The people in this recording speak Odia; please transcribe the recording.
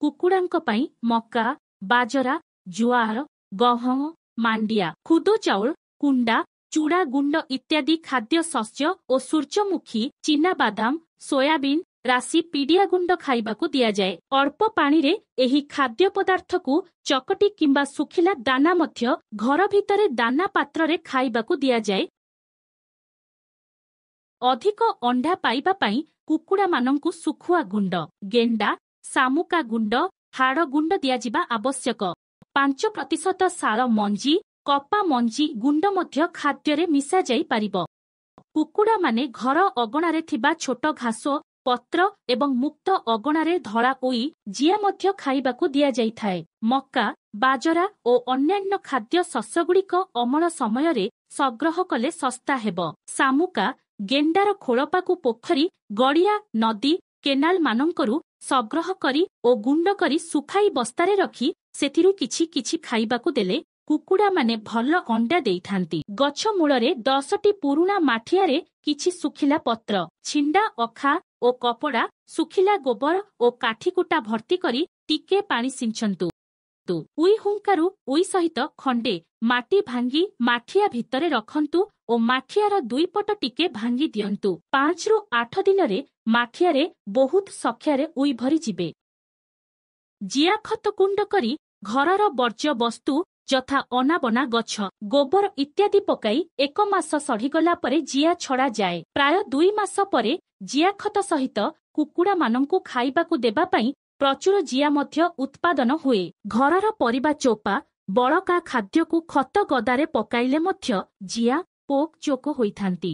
କୁକୁଡ଼ାଙ୍କ ପାଇଁ ମକା ବାଜରା ଜୁଆର ଗହମ ମାଣ୍ଡିଆ ଖୁଦ ଚାଉଳ କୁଣ୍ଡା ଚୁଡ଼ା ଗୁଣ୍ଡ ଇତ୍ୟାଦି ଖାଦ୍ୟ ଶସ୍ୟ ଓ ସୂର୍ଯ୍ୟମୁଖୀ ଚିନାବାଦାମ ସୋୟାବିନ୍ ରାଶି ପିଡ଼ିଆ ଗୁଣ୍ଡ ଖାଇବାକୁ ଦିଆଯାଏ। ଅଳ୍ପ ପାଣିରେ ଏହି ଖାଦ୍ୟ ପଦାର୍ଥକୁ ଚକଟି କିମ୍ବା ଶୁଖିଲା ଦାନା ମଧ୍ୟ ଘର ଭିତରେ ଦାନା ପାତ୍ରରେ ଖାଇବାକୁ ଦିଆଯାଏ। ଅଧିକ ଅଣ୍ଡା ପାଇବା ପାଇଁ କୁକୁଡ଼ାମାନଙ୍କୁ ଶୁଖୁଆ ଗୁଣ୍ଡ ଗେଣ୍ଡା ଶାମୁକା ଗୁଣ୍ଡ ହାଡ଼ ଗୁଣ୍ଡ ଦିଆଯିବା ଆବଶ୍ୟକ। ପାଞ୍ଚ ପ୍ରତିଶତ ସାର ମଞ୍ଜି କପା ମଞ୍ଜି ଗୁଣ୍ଡ ମଧ୍ୟ ଖାଦ୍ୟରେ ମିଶାଯାଇପାରିବ କୁକୁଡ଼ାମାନେ ଘର ଅଗଣାରେ ଥିବା ଛୋଟ ଘାସ ପତ୍ର ଏବଂ ମୁକ୍ତ ଅଗଣାରେ ଧଳା ଉଇ ଜିଆ ମଧ୍ୟ ଖାଇବାକୁ ଦିଆଯାଇଥାଏ। ମକା ବାଜରା ଓ ଅନ୍ୟାନ୍ୟ ଖାଦ୍ୟ ଶସ୍ୟଗୁଡ଼ିକ ଅମଳ ସମୟରେ ସଂଗ୍ରହ କଲେ ଶସ୍ତା ହେବ। ଶାମୁକା ଗେଣ୍ଡାର ଖୋଳପାକୁ ପୋଖରୀ ଗଡ଼ିଆ ନଦୀ କେନାଲ ମାନଙ୍କରୁ ସଂଗ୍ରହ କରି ଓ ଗୁଣ୍ଡ କରି ଶୁଖାଇ ବସ୍ତାରେ ରଖି ସେଥିରୁ କିଛି କିଛି ଖାଇବାକୁ ଦେଲେ କୁକୁଡ଼ାମାନେ ଭଲ ଅଣ୍ଡା ଦେଇଥାନ୍ତି। ଗଛ ମୂଳରେ ଦଶଟି ପୁରୁଣା ମାଠିଆରେ କିଛି ଶୁଖିଲା ପତ୍ର ଛିଣ୍ଡା ଅଖା ଓ କପଡ଼ା ଶୁଖିଲା ଗୋବର ଓ କାଠିକୁଟା ଭର୍ତ୍ତି କରି ଟିକେ ପାଣି ସିଞ୍ଚନ୍ତୁ। ଉଇ ହୁଙ୍କାରୁ ଉଇ ସହିତ ଖଣ୍ଡେ ମାଟି ଭାଙ୍ଗି ମାଠିଆ ଭିତରେ ରଖନ୍ତୁ ଓ ମାଠିଆର ଦୁଇ ପଟ ଟିକେ ଭାଙ୍ଗି ଦିଅନ୍ତୁ। ପାଞ୍ଚରୁ ଆଠ ଦିନରେ ମାଠିଆରେ ବହୁତ ସଖ୍ୟାରେ ଉଇ ଭରିଯିବେ। ଜିଆ ଖତ କୁଣ୍ଡ କରି ଘରର ବର୍ଜ୍ୟ ବସ୍ତୁ ଯଥା ଅନାବନା ଗଛ ଗୋବର ଇତ୍ୟାଦି ପକାଇ ଏକ ମାସ ସଢ଼ିଗଲା ପରେ ଜିଆ ଛଡ଼ାଯାଏ। ପ୍ରାୟ ଦୁଇ ମାସ ପରେ ଜିଆ ଖତ ସହିତ କୁକୁଡ଼ାମାନଙ୍କୁ ଖାଇବାକୁ ଦେବା ପାଇଁ ପ୍ରଚୁର ଜିଆ ମଧ୍ୟ ଉତ୍ପାଦନ ହୁଏ। ଘରର ପରିବା ଚୋପା ବଳକା ଖାଦ୍ୟକୁ ଖତ ଗଦାରେ ପକାଇଲେ ମଧ୍ୟ ଜିଆ ପୋକ୍ ଚୋକ ହୋଇଥାନ୍ତି।